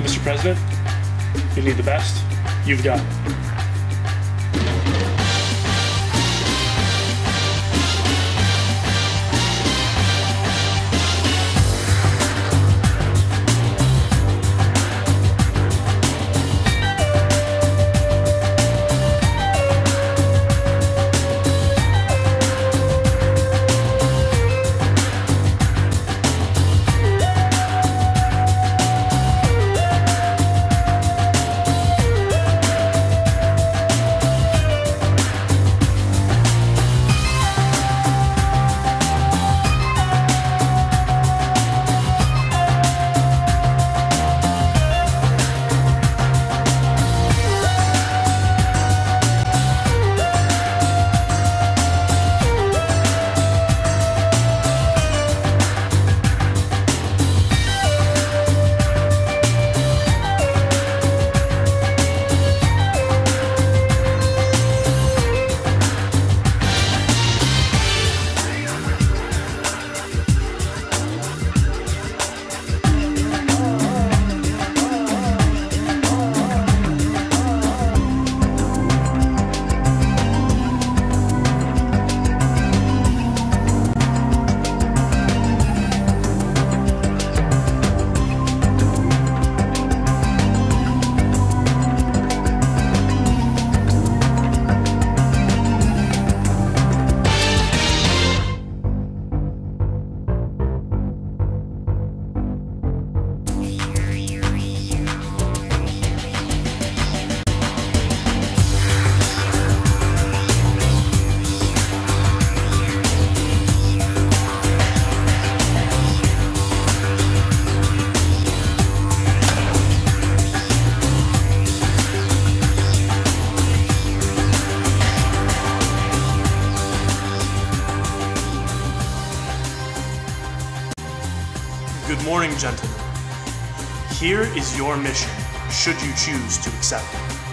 Mr. President, you need the best. You've got it. Good morning, gentlemen. Here is your mission, should you choose to accept it.